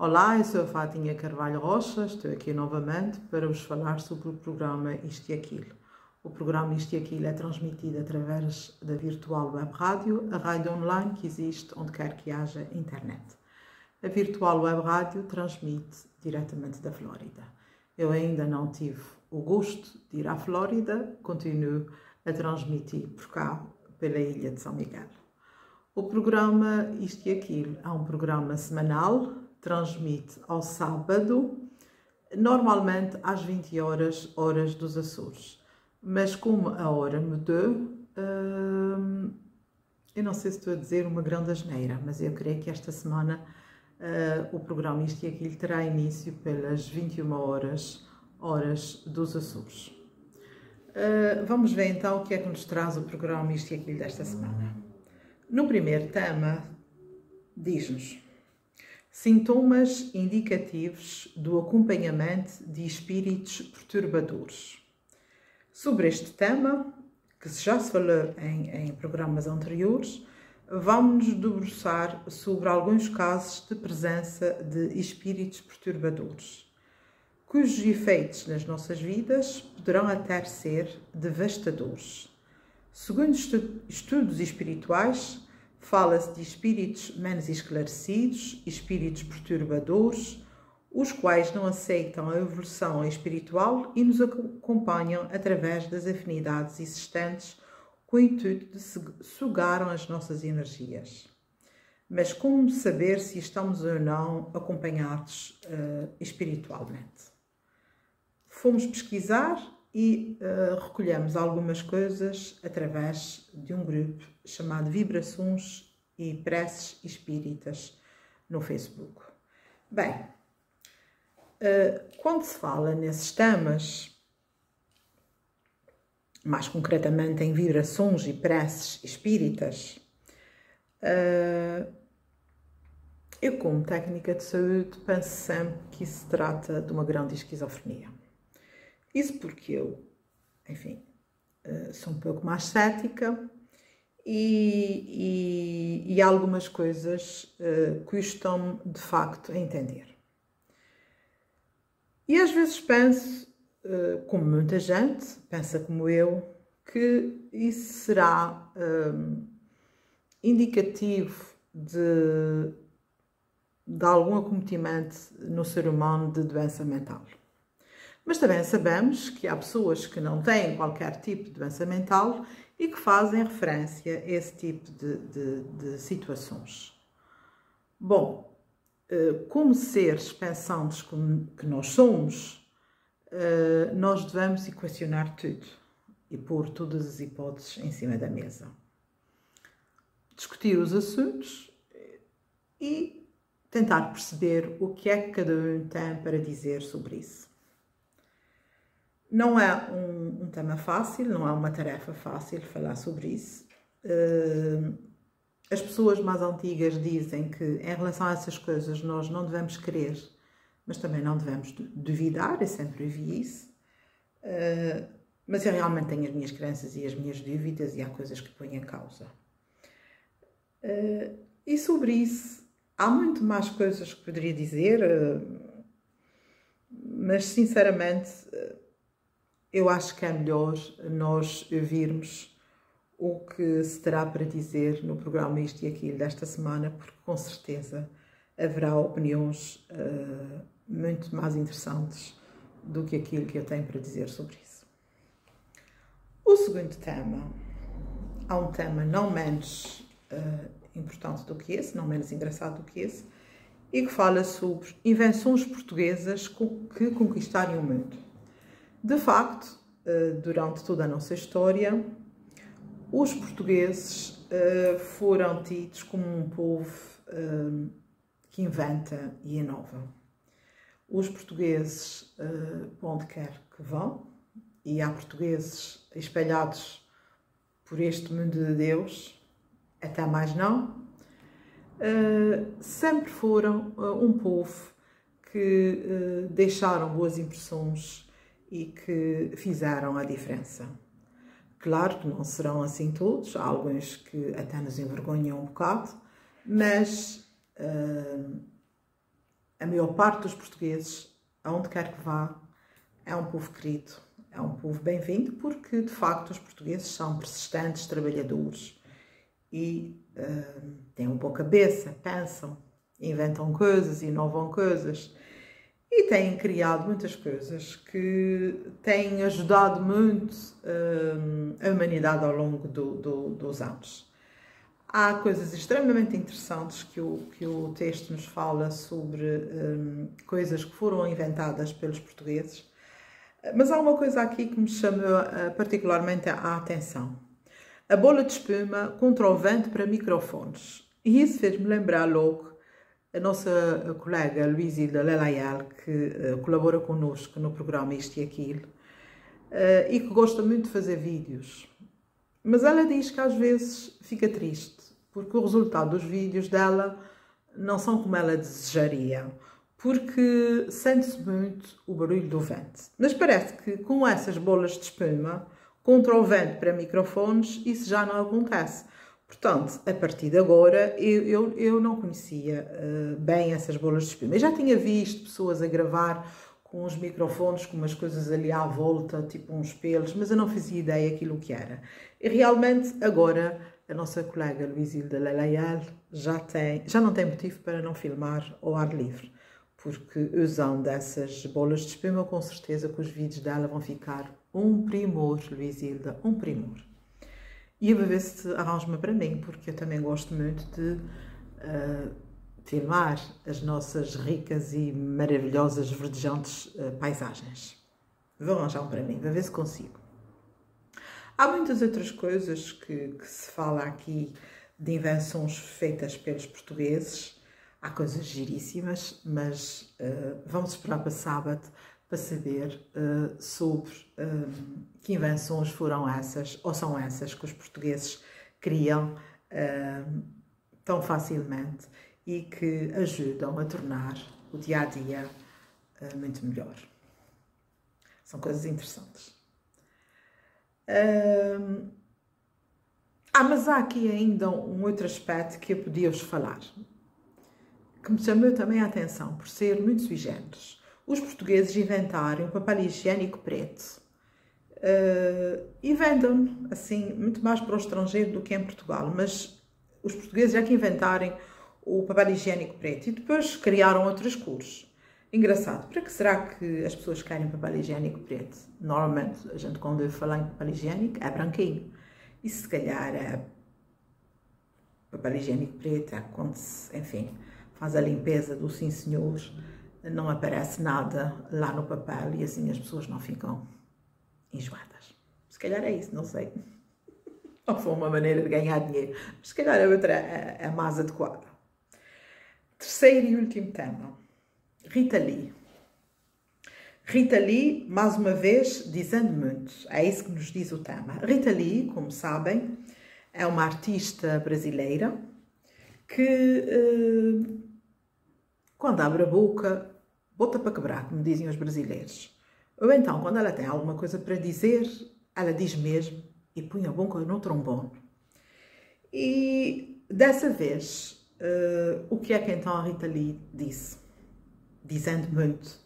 Olá, eu sou a Fatinha Carvalho Rocha, estou aqui novamente para vos falar sobre o programa Isto e Aquilo. O programa Isto e Aquilo é transmitido através da Virtual Web Rádio, a rádio online que existe onde quer que haja internet. A Virtual Web Rádio transmite diretamente da Flórida. Eu ainda não tive o gosto de ir à Flórida, continuo a transmitir por cá, pela ilha de São Miguel. O programa Isto e Aquilo é um programa semanal, transmite ao sábado, normalmente às 20 horas, horas dos Açores. Mas como a hora mudou, hum, eu não sei se estou a dizer uma grande asneira, mas eu creio que esta semana uh, o programa Isto e Aquilo terá início pelas 21 horas, horas dos Açores. Uh, vamos ver então o que é que nos traz o programa Isto e Aquilo desta semana. No primeiro tema, diz-nos sintomas indicativos do acompanhamento de espíritos perturbadores. Sobre este tema, que já se falou em, em programas anteriores, vamos nos debruçar sobre alguns casos de presença de espíritos perturbadores, cujos efeitos nas nossas vidas poderão até ser devastadores. Segundo estudos espirituais, fala-se de espíritos menos esclarecidos, espíritos perturbadores, os quais não aceitam a evolução espiritual e nos acompanham através das afinidades existentes com o intuito de sugar as nossas energias. Mas como saber se estamos ou não acompanhados uh, espiritualmente? Fomos pesquisar e uh, recolhemos algumas coisas através de um grupo chamado Vibrações e Preces Espíritas no Facebook. Bem, uh, quando se fala nesses temas, mais concretamente em vibrações e preces espíritas, uh, eu, como técnica de saúde, penso sempre que se trata de uma grande esquizofrenia. Isso porque eu, enfim, uh, sou um pouco mais cética e, e, e algumas coisas uh, custam de facto a entender. E às vezes penso eh, como muita gente, pensa como eu, que isso será um, indicativo de, de algum acometimento no ser humano de doença mental. Mas também sabemos que há pessoas que não têm qualquer tipo de doença mental e que fazem referência a esse tipo de, de, de situações. Bom, eh, como seres pensantes que nós somos, uh, nós devemos equacionar tudo e pôr todas as hipóteses em cima da mesa. Discutir os assuntos e tentar perceber o que é que cada um tem para dizer sobre isso. Não é um, um tema fácil, não é uma tarefa fácil falar sobre isso. Uh, as pessoas mais antigas dizem que, em relação a essas coisas, nós não devemos querer mas também não devemos duvidar, eu sempre vi isso. Uh, mas eu realmente tenho as minhas crenças e as minhas dúvidas e há coisas que ponho em causa. Uh, e sobre isso, há muito mais coisas que poderia dizer, mas sinceramente eu acho que é melhor nós ouvirmos o que se terá para dizer no programa Isto e Aquilo desta semana, porque com certeza haverá opiniões uh, muito mais interessantes do que aquilo que eu tenho para dizer sobre isso. O segundo tema, há um tema não menos uh, importante do que esse, não menos engraçado do que esse, e que fala sobre invenções portuguesas que conquistaram o mundo. De facto, uh, durante toda a nossa história, os portugueses uh, foram tidos como um povo que inventa e inova. Os portugueses, onde quer que vão, e há portugueses espalhados por este mundo de Deus, até mais não, sempre foram um povo que deixaram boas impressões e que fizeram a diferença. Claro que não serão assim todos, há alguns que até nos envergonham um bocado, mas a maior parte dos portugueses, aonde quer que vá, é um povo querido, é um povo bem-vindo, porque de facto os portugueses são persistentes, trabalhadores e uh, têm uma boa cabeça, pensam, inventam coisas, inovam coisas e têm criado muitas coisas que têm ajudado muito uh, a humanidade ao longo do, do, dos anos. Há coisas extremamente interessantes que o, que o texto nos fala sobre um, coisas que foram inventadas pelos portugueses, mas há uma coisa aqui que me chamou uh, particularmente a atenção. A bola de espuma contra o vento para microfones. E isso fez-me lembrar logo a nossa colega Luísida Lelayal, que uh, colabora connosco no programa Isto e Aquilo, uh, e que gosta muito de fazer vídeos. Mas ela diz que às vezes fica triste, porque o resultado dos vídeos dela não são como ela desejaria, porque sente-se muito o barulho do vento. Mas parece que com essas bolas de espuma, contra o vento para microfones, isso já não acontece. Portanto, a partir de agora, eu, eu, eu não conhecia uh, bem essas bolas de espuma. Eu já tinha visto pessoas a gravar com os microfones, com umas coisas ali à volta, tipo uns pelos, mas eu não fazia ideia aquilo que era. E realmente, agora, a nossa colega Luizilda Lelayal já, já não tem motivo para não filmar ao ar livre, porque usando essas bolas de espuma, com certeza que os vídeos dela vão ficar um primor, Luizilda, um primor. E vou ver se arranjo-me para mim, porque eu também gosto muito de uh, filmar as nossas ricas e maravilhosas, verdejantes uh, paisagens. Vou arranjar um para mim, vou ver se consigo. Há muitas outras coisas que, que se fala aqui de invenções feitas pelos portugueses. Há coisas giríssimas, mas uh, vamos esperar para sábado para saber uh, sobre uh, que invenções foram essas, ou são essas, que os portugueses criam uh, tão facilmente e que ajudam a tornar o dia a dia muito melhor. São coisas interessantes. ah, mas há aqui ainda um outro aspecto que eu podia-vos falar, que me chamou também a atenção por ser muito sui generis os portugueses inventaram o papel higiênico preto uh, e vendem assim muito mais para o estrangeiro do que em Portugal, mas os portugueses é que inventarem o papel higiênico preto e depois criaram outras cores. Engraçado, para que será que as pessoas querem papel higiênico preto? Normalmente, a gente quando eu falar em papel higiênico é branquinho. E se calhar é papel higiênico preto, é quando se, enfim, faz a limpeza do sim senhor não aparece nada lá no papel e assim as pessoas não ficam enjoadas. Se calhar é isso, não sei. Ou foi uma maneira de ganhar dinheiro, se calhar a outra é, é mais adequada. Terceiro e último tema. Rita Lee. Rita Lee, mais uma vez, dizendo muito. É isso que nos diz o tema. Rita Lee, como sabem, é uma artista brasileira que eh, quando abre a boca, bota para quebrar, como dizem os brasileiros. Ou então, quando ela tem alguma coisa para dizer, ela diz mesmo e põe a boca no trombone. E dessa vez, uh, o que é que então a Rita Lee disse? Dizendo muito.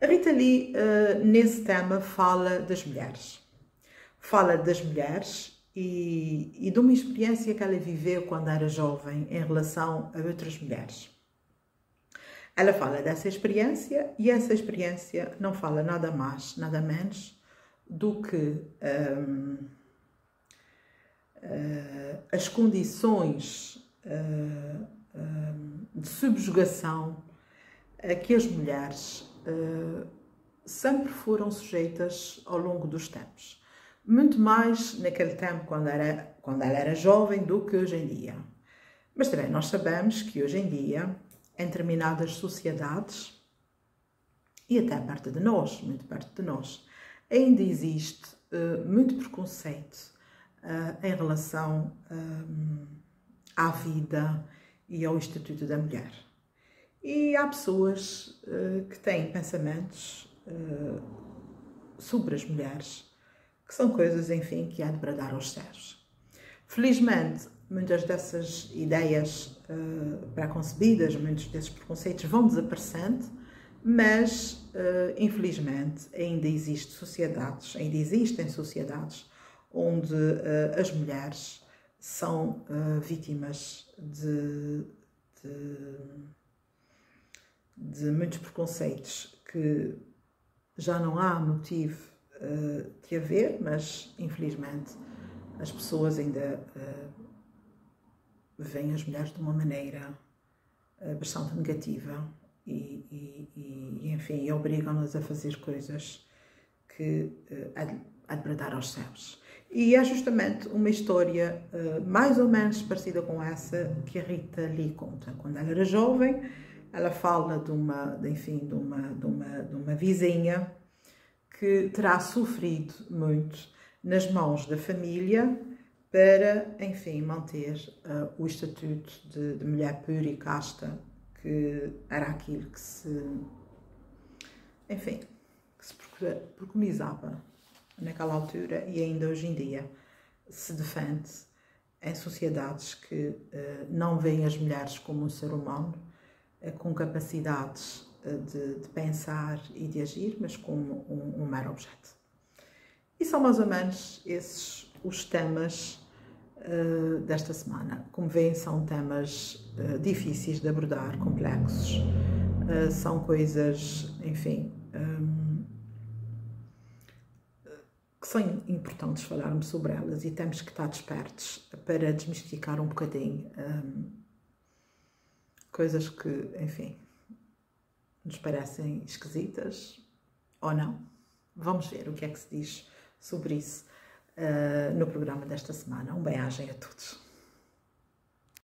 A Rita Lee, uh, nesse tema, fala das mulheres. Fala das mulheres e, e de uma experiência que ela viveu quando era jovem em relação a outras mulheres. Ela fala dessa experiência e essa experiência não fala nada mais, nada menos do que um, uh, eh, as condições uh, um, de subjugação a que as mulheres uh, sempre foram sujeitas ao longo dos tempos. Muito mais naquele tempo, quando, era, quando ela era jovem, do que hoje em dia. Mas também nós sabemos que hoje em dia em determinadas sociedades e até perto de nós, muito perto de nós, ainda existe uh, muito preconceito uh, em relação um, à vida e ao Estatuto da Mulher. E há pessoas uh, que têm pensamentos sobre as mulheres que são coisas, enfim, que há de bradar aos céus. Felizmente, muitas dessas ideias uh, pré-concebidas, muitos desses preconceitos vão desaparecendo, mas uh, infelizmente ainda existe sociedades, ainda existem sociedades onde uh, as mulheres são vítimas de, de, de, muitos preconceitos que já não há motivo de haver, mas infelizmente as pessoas ainda veem as mulheres de uma maneira uh, bastante negativa e, e, e enfim, obrigam-nas a fazer coisas que há de bradar aos céus. E é justamente uma história uh, mais ou menos parecida com essa que a Rita lhe conta. Quando ela era jovem, ela fala de uma, de, enfim, de uma, de uma, de uma vizinha que terá sofrido muito nas mãos da família para, enfim, manter uh, o estatuto de, de, mulher pura e casta, que era aquilo que se, enfim, que se preconizava naquela altura e ainda hoje em dia se defende em sociedades que uh, não veem as mulheres como um ser humano, uh, com capacidades de, de, pensar e de agir, mas como um, um mero objeto. E são mais ou menos esses os temas uh, desta semana. Como veem, são temas uh, difíceis de abordar, complexos. Uh, são coisas, enfim, um, que são importantes falarmos sobre elas e temos que estar despertos para desmistificar um bocadinho um, coisas que, enfim, nos parecem esquisitas ou não. Vamos ver o que é que se diz sobre isso no programa desta semana. Um bem-ajem a todos.